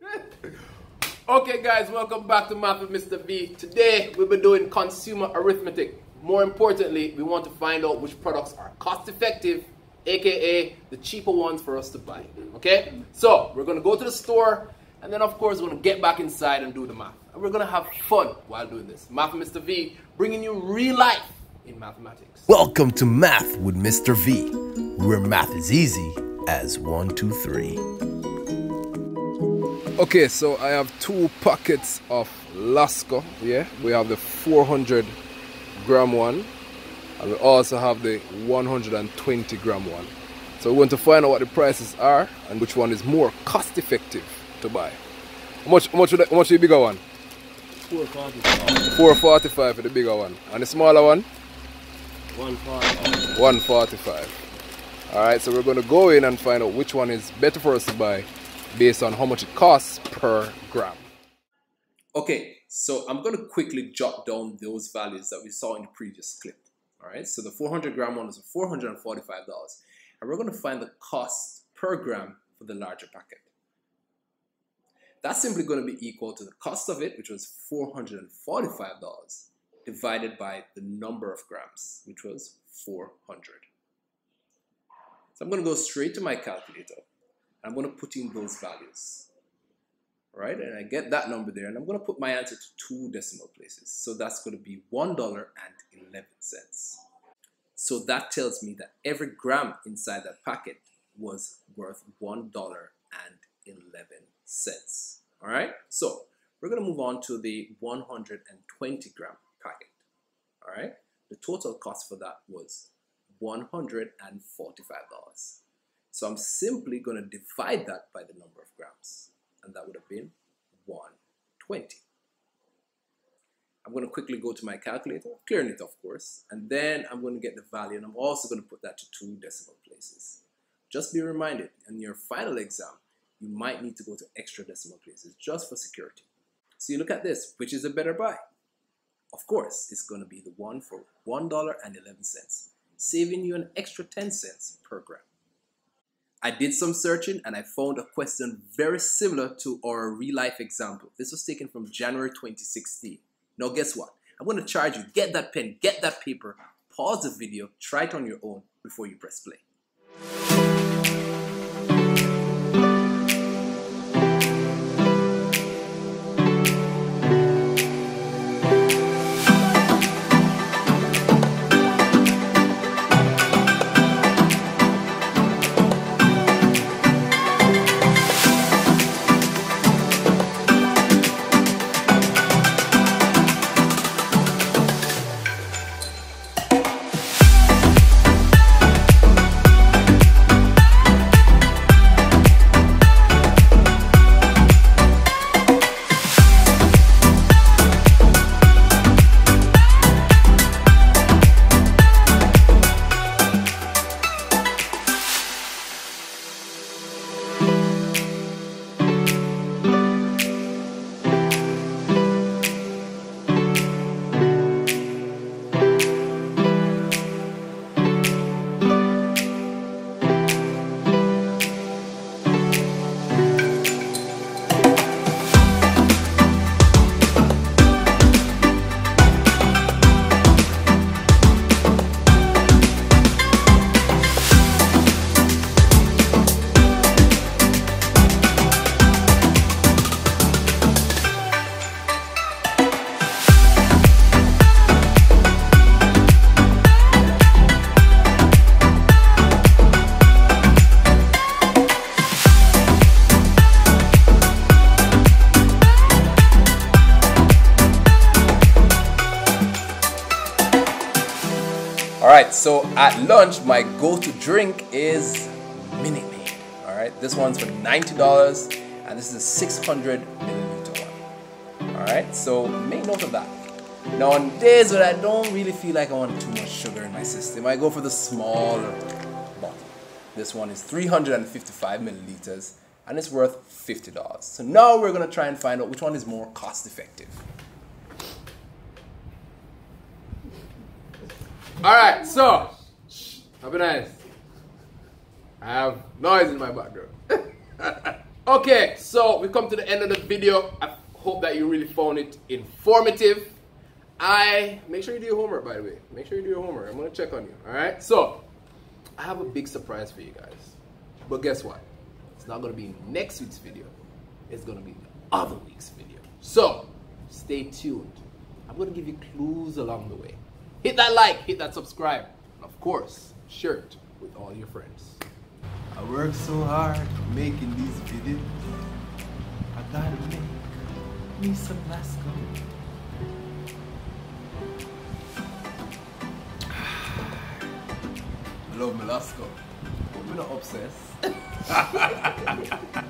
okay, guys, welcome back to Math with Mr. V. Today, we'll be doing consumer arithmetic. More importantly, we want to find out which products are cost effective, aka the cheaper ones for us to buy. Okay? So, we're gonna go to the store, and then, of course, we're gonna get back inside and do the math. And we're gonna have fun while doing this. Math with Mr. V, bringing you real life in mathematics. Welcome to Math with Mr. V, where math is easy as one, two, three. Okay, so I have two packets of Lasco. Yeah, we have the 400 gram one, and we also have the 120 gram one. So we want to find out what the prices are and which one is more cost effective to buy. How much? How much? How much the bigger one? 445. 445 for the bigger one, and the smaller one 145. 145. All right, so we're going to go in and find out which one is better for us to buy based on how much it costs per gram. Okay, so I'm going to quickly jot down those values that we saw in the previous clip. All right, so the 400 gram one is $445, and we're going to find the cost per gram for the larger packet. That's simply going to be equal to the cost of it, which was $445, divided by the number of grams, which was 400. So I'm going to go straight to my calculator. I'm going to put in those values. Right, and I get that number there, and I'm going to put my answer to two decimal places. So that's going to be $1.11. So that tells me that every gram inside that packet was worth $1.11. All right, so we're going to move on to the 120 gram packet. All right, the total cost for that was $145. So I'm simply going to divide that by the number of grams, and that would have been 120. I'm going to quickly go to my calculator, clearing it of course, and then I'm going to get the value, and I'm also going to put that to two decimal places. Just be reminded, in your final exam, you might need to go to extra decimal places just for security. So you look at this, which is a better buy? Of course, it's going to be the one for $1.11, saving you an extra 10 cents per gram. I did some searching and I found a question very similar to our real life example. This was taken from January 2016. Now, guess what? I'm going to charge you get that pen, get that paper, pause the video, try it on your own before you press play. So at lunch, my go-to drink is Minute Maid. All right, this one's for $90, and this is a 600 milliliter one. All right, so make note of that. Now, on days when I don't really feel like I want too much sugar in my system, I go for the smaller bottle. This one is 355 milliliters, and it's worth $50. So now we're gonna try and find out which one is more cost effective. All right, so have a nice. I have noise in my background. Okay, so we come to the end of the video. I hope that you really found it informative. I make sure you do your homework by the way. Make sure you do your homework. I'm gonna check on you. Alright? So I have a big surprise for you guys. But guess what? It's not gonna be next week's video. It's gonna be the other week's video. So stay tuned. I'm gonna give you clues along the way. Hit that like, hit that subscribe, and of course, share it with all your friends. I work so hard making these videos. I gotta make me some Lasco. I love my Lasco. But we're not obsessed.